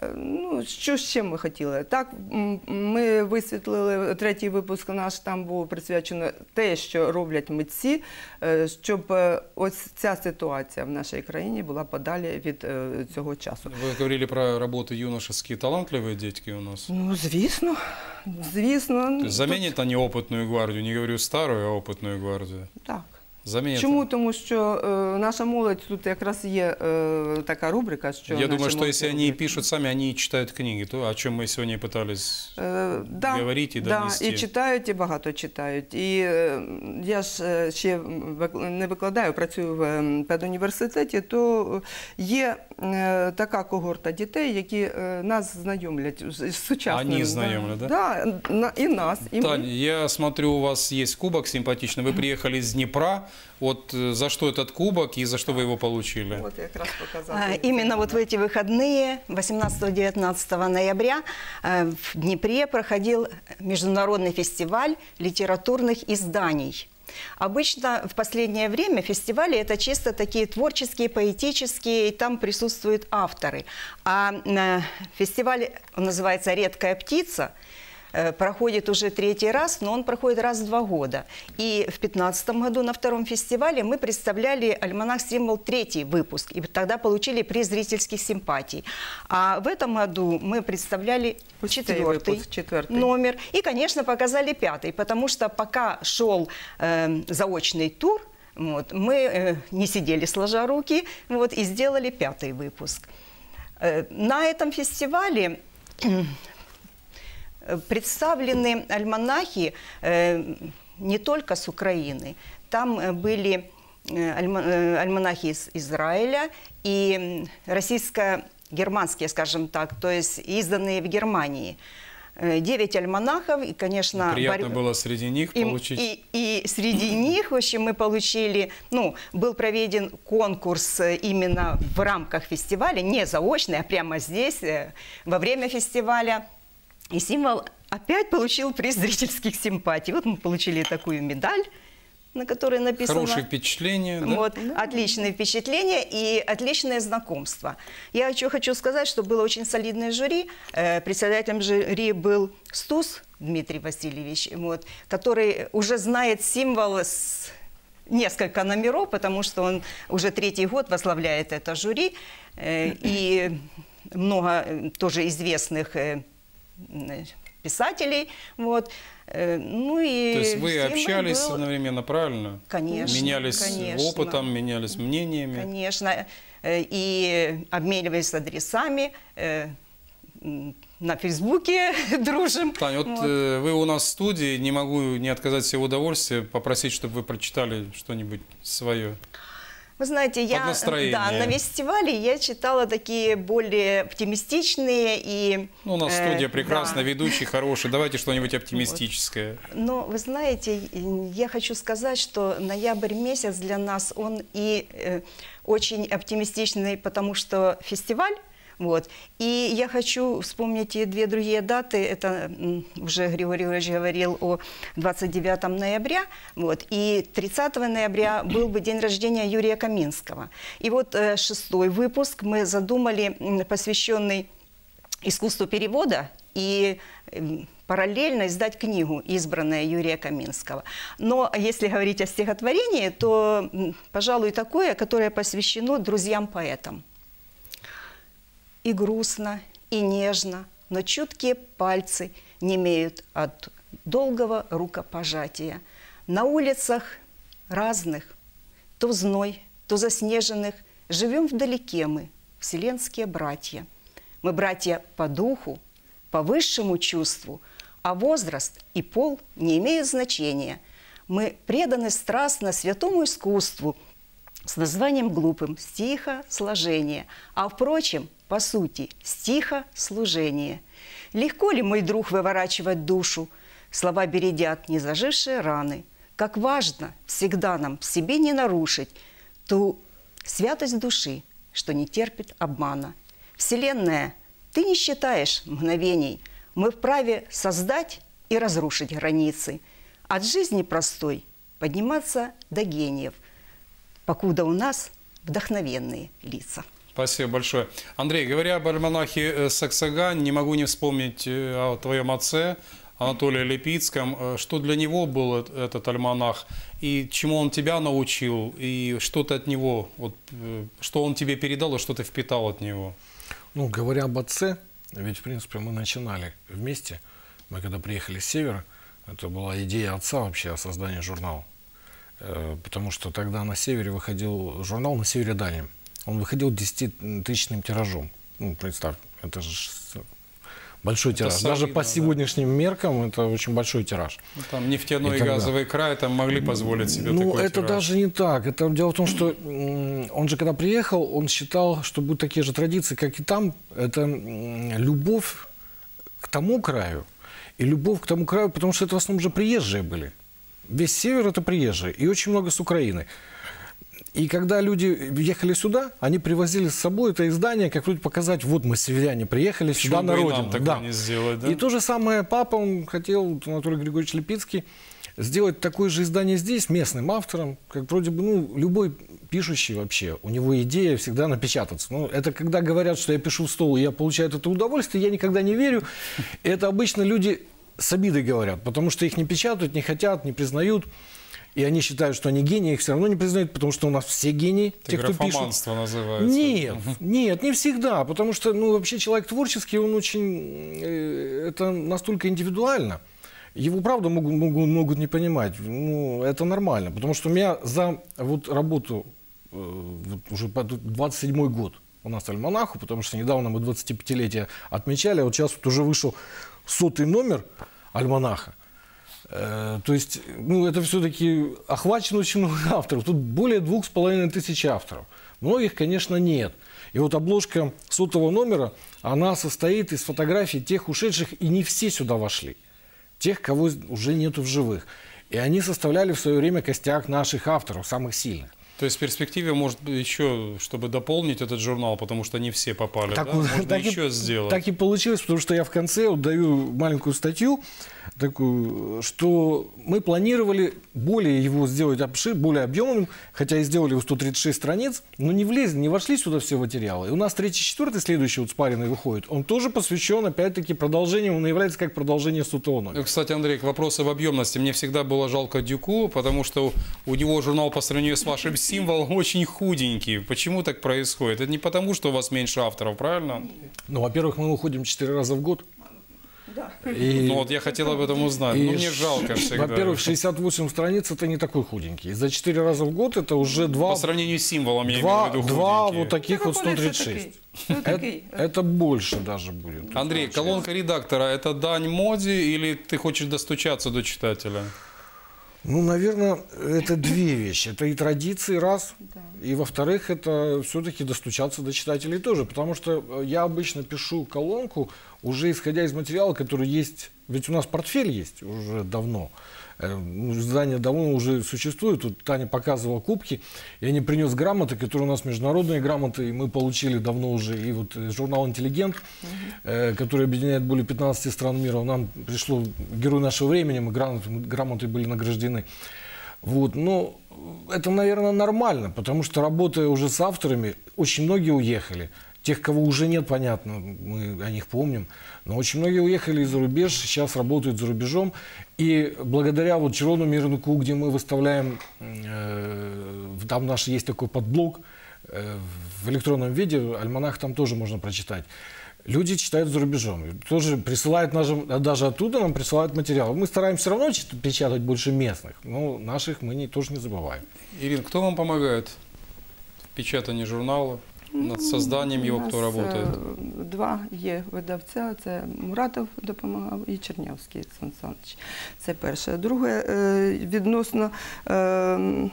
Е, Ну, що ще ми хотіли? Так, ми висвітлили третій випуск наш, там було присвячено те, що роблять митці, е, щоб е, ось ця ситуація в нашій країні була подалі від е, цього часу. Вы говорили про работы юношеские, талантливые детки у нас. Ну, звісно, звісно. То есть заменят они опытную гвардию, не говорю старую, а опытную гвардию. Так. Заменят. Чому? Тому що е, наша молодь тут якраз є е, така рубрика, що Я наша думаю, что молодь если они робить. пишут сами, они и читают книги, то о чем мы сегодня и пытались Е, да, говорить и да, донести. і читають, і багато читають. І е, я ж е, ще вик- не викладаю, працюю в е, педуніверситеті, то є е, така когорта дітей, які е, нас знайомлять з з сучасним. Вони знайомлять, да? Да, на- і нас, і Тань, ми. я смотрю, у вас есть кубок симпатичный. Вы приехали из Днепра. Вот э, за что этот кубок и за что вы его получили? От якраз А, показати. Именно вот в эти выходные, 18-19 ноября, э, в Днепре проходил международный фестиваль литературных изданий. Обычно в последнее время фестивали это чисто такие творческие, поэтические, и там присутствуют авторы. А э, фестиваль называется «Редкая птица», проходит уже третий раз, но он проходит раз в два года. И в 2015 году на втором фестивале мы представляли альманах «Символ» третий выпуск, и тогда получили приз зрительских симпатий. А в этом году мы представляли четвертый, выпуск, четвертый. номер и, конечно, показали пятый, потому что пока шел э, заочный тур, вот, мы э, не сидели сложа руки вот, и сделали пятый выпуск. Э, на этом фестивале Э, представлены альманахи э, не только с Украины. Там э, были э, альма- э, альманахи из Израиля и российско-германские, скажем так, то есть изданные в Германии. Э, Девять альманахов, и, конечно... Приятно борь- было среди них и, получить. и- и среди них, в общем, мы получили, ну, был проведен конкурс э, именно в рамках фестиваля, не заочный, а прямо здесь, э, во время фестиваля. И символ опять получил приз зрительских симпатий. Вот мы получили такую медаль. на которой написано... Хорошие впечатления, да? Вот, отличные впечатления и отличное знакомство. Я еще хочу сказать, что было очень солидное жюри. Э, Председателем жюри был Стус Дмитрий Васильевич, вот, который уже знает символ с несколько номеров, потому что он уже третий год возглавляет это жюри. Э, И много э, тоже известных писателей. Вот. Э, Ну и То есть вы общались был- одновременно, правильно? Конечно, Менялись конечно. опытом, менялись мнениями. Конечно, э, и обмениваясь адресами, э, на Фейсбуке дружим. Таня, вот, Вот. э, вы у нас в студии, не могу не отказать себе в удовольствии попросить, чтобы вы прочитали что-нибудь свое. Вы знаете, я да, на фестивале я читала такие более оптимистичные и... Ну, у нас э, студия прекрасная, да. ведущий хороший. Давайте что-нибудь оптимистическое. Но вы знаете, я хочу сказать, что ноябрь месяц для нас, он и э, очень оптимистичный, потому что фестиваль, вот. И я хочу вспомнить и две другие даты. Это уже Григорий Григорьевич говорил о 29 ноября. Вот. И 30 ноября был бы день рождения Юрия Каминского. И вот э, шестой выпуск мы задумали, посвященный искусству перевода и параллельно издать книгу, избранная Юрия Каминского. Но если говорить о стихотворении, то, пожалуй, такое, которое посвящено друзьям-поэтам. И грустно, и нежно, но чуткие пальцы не имеют от долгого рукопожатия. На улицах разных, то в зной, то заснеженных, живем вдалеке мы, вселенские братья. Мы братья по духу, по высшему чувству, а возраст и пол не имеют значения. Мы преданы страстно святому искусству с названием глупым «Стиха сложение», а, впрочем, по сути, стиха служение. Легко ли, мой друг, выворачивать душу? Слова бередят незажившие раны. Как важно всегда нам в себе не нарушить ту святость души, что не терпит обмана. Вселенная, ты не считаешь мгновений. Мы вправе создать и разрушить границы. От жизни простой подниматься до гениев, покуда у нас вдохновенные лица. Спасибо большое. Андрей, говоря об альманахе э, Саксаган, не могу не вспомнить э, о твоем отце, Анатолии Лепицком. Э, Что для него был эт- этот альманах? И чему он тебя научил? И что ты от него, вот, что он тебе передал и что ты впитал от него? Ну, говоря об отце, ведь, в принципе, мы начинали вместе. Мы когда приехали с севера, это была идея отца вообще о создании журнала. Потому что тогда на севере выходил журнал на севере Дальнем. Он выходил 10-тысячным тиражом. Ну, представь, это же большой тираж. Даже солидно, по да. сегодняшним меркам это очень большой тираж. Ну, там нефтяной И и газовый край, там могли позволить себе Ну, такой это тираж. даже не так. Это дело в том, что он же, когда приехал, он считал, что будут такие же традиции, как и там. Это любовь к тому краю и любовь к тому краю, потому что это в основном же приезжие были. Весь север это приезжие, и очень много с Украины. И когда люди ехали сюда, они привозили с собой это издание, как вроде показать, вот мы, северяне, приехали Почему сюда на родину. Да. не сделать, да? И то же самое папа, он хотел, Анатолий Григорьевич Лепицкий, сделать такое же издание здесь, местным автором, как вроде бы, ну, любой пишущий вообще, у него идея всегда напечататься. Ну, это когда говорят, что я пишу в стол, и я получаю этого удовольствие, я никогда не верю. Это обычно люди с обидой говорят, потому что их не печатают, не хотят, не признают. И они считают, что они гении, их все равно не признают, потому что у нас все гении, Это те, кто графоманство называется. Нет, нет, не всегда, потому что, ну, вообще человек творческий, он очень, э, это настолько индивидуально. Его, правда, могут, могут, могут не понимать. Ну, это нормально, потому что у меня за вот работу э, вот уже по 27 год у нас альманаху, потому что недавно мы 25-летие отмечали, а вот сейчас вот уже вышел сотый номер альманаха. Э, То есть, ну, это все-таки охвачено очень много авторов. Тут более двух с половиной тысяч авторов. Многих, конечно, нет. И вот обложка сотого номера, она состоит из фотографий тех ушедших, и не все сюда вошли. Тех, кого уже нету в живых. И они составляли в свое время костяк наших авторов, самых сильных. То есть в перспективе, может, еще, чтобы дополнить этот журнал, потому что не все попали, Так, да? Можно так и- еще сделать. так и получилось, потому что я в конце вот даю маленькую статью, такую, что мы планировали более его сделать обшир, более объемным, хотя и сделали его 136 страниц, но не влезли, не вошли сюда все материалы. И у нас третий, четвертый, следующий вот спаренный выходит, он тоже посвящен, опять-таки, продолжению, он является как продолжение номера. Э, Кстати, Андрей, к вопросу об объемности. Мне всегда было жалко Дюку, потому что у него журнал по сравнению с вашим символом очень худенький. Почему так происходит? Это не потому, что у вас меньше авторов, правильно? Ну, во-первых, мы выходим четыре раза в год. И- Ну вот я хотел об этом узнать. и Ну мне жалко всегда. Во-первых, 68 страниц это не такой худенький. За 4 раза в год это уже два, По сравнению с символом, я два, имею в виду два вот таких вот Какой это 136. такий? Що Это, такий? это больше даже будет. Андрей, колонка редактора – это дань моде или ты хочешь достучаться до читателя? Ну, наверное, это две вещи. Это и традиции, раз. И, во-вторых, это все-таки достучаться до читателей тоже. Потому что э, я обычно пишу колонку, уже исходя из материала, который есть... Ведь у нас портфель есть уже давно. Э, ну, Издание давно уже существует. Тут Таня показывала кубки. Я не принес грамоты, которые у нас международные грамоты. И мы получили давно уже. И вот э, журнал «Интеллигент», э, который объединяет более 15 стран мира. Нам пришло герой нашего времени. Мы грамоты, мы грамотой были награждены. Вот, но это, наверное, нормально, потому что работая уже с авторами, очень многие уехали. Тех, кого уже нет, понятно, мы о них помним. Но очень многие уехали за рубеж, сейчас работают за рубежом. И благодаря вот Червоному мирнику, где мы выставляем, э, там наш есть такой подблок э, в электронном виде, альманах там тоже можно прочитать. Люди читают за рубежом. Тоже присылают нашим, а даже оттуда нам присылают материалы. Мы стараемся все равно печатать больше местных, но наших мы не, тоже не забываем. Ирин, кто вам помогает в печатании журнала? Над созданием его У кто нас, работает? е, Два є видавця, це Муратов допомагав і Чернявський Сан Саныч. Це перше. Друге, е, відносно е,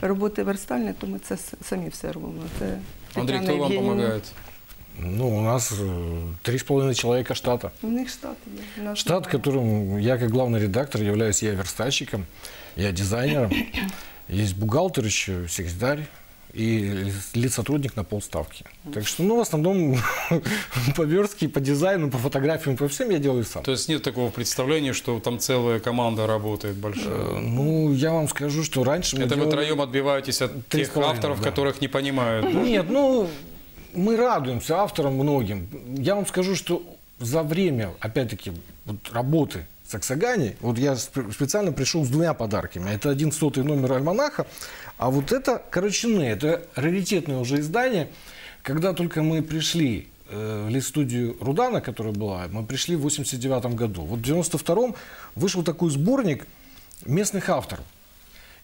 роботи верстальної, то ми це с- самі все робимо. Це Андрей, Тетяна кто вам Євгенівна. помогает? Ну, у нас э, три с половиной человека штата. У них штат є. у нас Штат, немає. которым я как главный редактор являюсь я верстальщиком, я дизайнером. Есть бухгалтер еще, секретарь и лиц-сотрудник на полставки. Так что, ну, в основном по верстке, по дизайну, по фотографиям, по всем я делаю сам. То есть нет такого представления, что там целая команда работает большая? Э, Ну, я вам скажу, что раньше Это вы троем отбиваетесь от тех авторов, да. которых не понимают? да? Нет, ну, мы радуемся авторам многим. Я вам скажу, что за время, опять-таки, вот работы Саксагане, вот я сп- специально пришел с двумя подарками. Это один сотый номер альманаха, а вот это Корочины, это раритетное уже издание. Когда только мы пришли э, в лист-студию Рудана, которая была, мы пришли в 89 году. Вот в 92 вышел такой сборник местных авторов.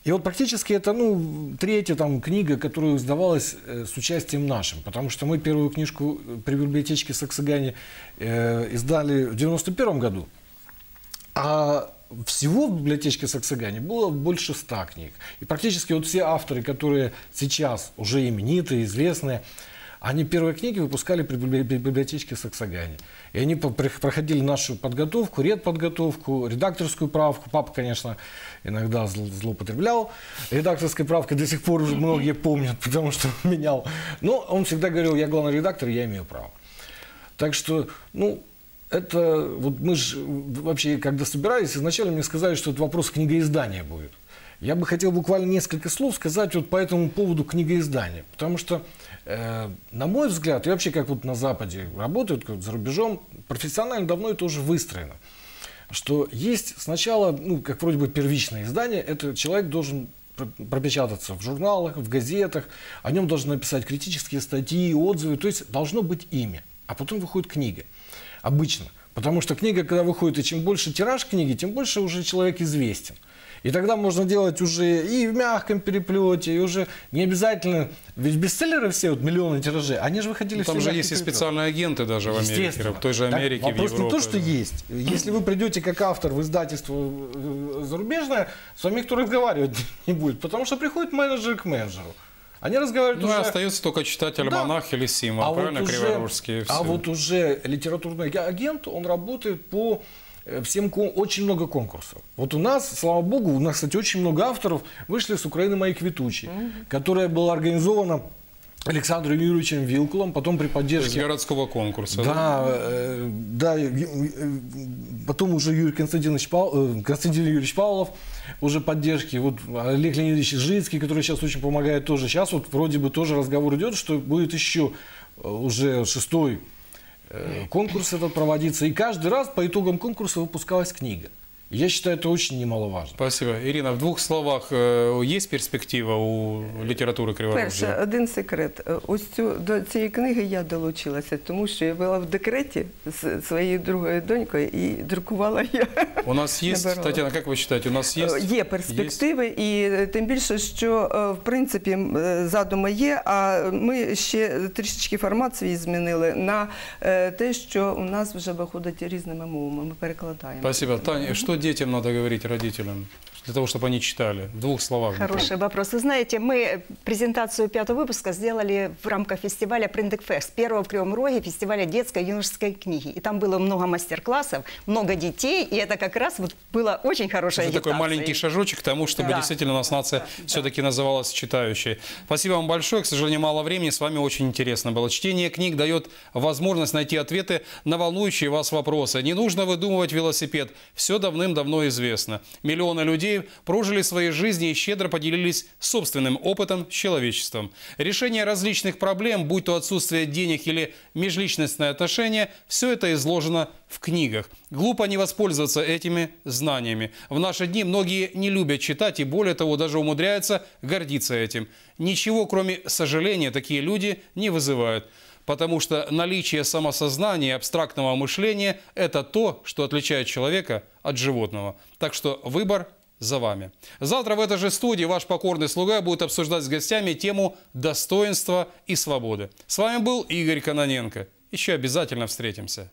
И вот практически это, ну, третья там книга, которая издавалась э, с участием нашим, потому что мы первую книжку при библиотечке Саксагане э, издали в 91 году, а всего в библиотечке Саксагане было больше ста книг. И практически вот все авторы, которые сейчас уже именитые, известные, они первые книги выпускали при библи- би- библиотечке Саксагане. И они проходили нашу подготовку, редподготовку, редакторскую правку. Папа, конечно, иногда зл- злоупотреблял редакторской правкой, до сих пор уже многие помнят, потому что менял. Но он всегда говорил, я главный редактор, я имею право. Так что, ну, это вот мы же вообще, когда собирались, изначально мне сказали, что это вопрос книгоиздания будет. Я бы хотел буквально несколько слов сказать вот по этому поводу книгоиздания. Потому что, э, на мой взгляд, и вообще как вот на Западе работают, как за рубежом, профессионально давно это уже выстроено. Что есть сначала, ну, как вроде бы первичное издание, это человек должен про- пропечататься в журналах, в газетах, о нем должны написать критические статьи, отзывы, то есть должно быть имя. А потом выходит книга. Обычно. Потому что книга, когда выходит, и чем больше тираж книги, тем больше уже человек известен. И тогда можно делать уже и в мягком переплете, и уже не обязательно... Ведь бестселлеры все, вот миллионы тиражей, они же выходили Ну, Там все в же есть и переплете. специальные агенты даже в Америке, в той же Так, Америке, вопрос в Европе. не то, что есть. Если вы придете как автор в издательство э, зарубежное, с вами никто разговаривать не будет, потому что приходит менеджер к менеджеру. Они разговаривают Ну, и уже... остается только читать альманах или символ, А правильно, вот уже- Криворужский? и А вот уже литературный агент, он работает по э, всем, очень много конкурсов. Вот у нас, слава богу, у нас, кстати, очень много авторов вышли с Украины «Мои квитучи», которая была организована Александром Юрьевичем Вилкулом, потом при Из поддержке... городского конкурса. Да, э, да, э, э, потом уже Юрий Константинович Пав- э, Константин Юрьевич Павлов, уже поддержки, вот Олег Леонидович Жицкий, который сейчас очень помогает тоже. Сейчас вот вроде бы тоже разговор идет, что будет еще уже шестой конкурс этот проводиться, и каждый раз по итогам конкурса выпускалась книга. Я считаю, это очень немаловажно. Спасибо. Ирина, в двух словах, э, есть перспектива у літератури Перше, Криворожжя? один секрет. Е, Ось цю до цієї книги я долучилася, тому що я була в декреті з своєю другою донькою і друкувала я. У нас есть, Набирала. Татьяна, как вы считаете, у нас Е, есть? Є перспективи, і е, тим більше, що е, в принципі м, е, задума є. А ми ще трішечки формат свій змінили на е, те, що у нас вже виходить різними мовами. Ми перекладаємо. Спасибо. Таня, что детям надо говорить родителям для того, чтобы они читали? В двух словах. Хороший вопрос. Вы знаете, мы презентацию пятого выпуска сделали в рамках фестиваля Приндекфест, первого в Кривом Роге фестиваля детской и юношеской книги. И там было много мастер-классов, много детей, и это как раз вот была очень хорошая Это такой маленький шажочек к тому, чтобы Да. действительно у нас нация все-таки называлась читающей. Спасибо вам большое. К сожалению, мало времени. С вами очень интересно было. Чтение книг дает возможность найти ответы на волнующие вас вопросы. Не нужно выдумывать велосипед. Все давным-давно известно. Миллионы людей прожили свои жизни и щедро поделились собственным опытом с человечеством. Решение различных проблем, будь то отсутствие денег или межличностные отношения, все это изложено в книгах. Глупо не воспользоваться этими знаниями. В наши дни многие не любят читать и более того даже умудряются гордиться этим. Ничего, кроме сожаления, такие люди не вызывают. Потому что наличие самосознания и абстрактного мышления – это то, что отличает человека от животного. Так что выбор за вами. Завтра в этой же студии ваш покорный слуга будет обсуждать с гостями тему достоинства и свободы. С вами был Игорь Каноненко. Еще обязательно встретимся.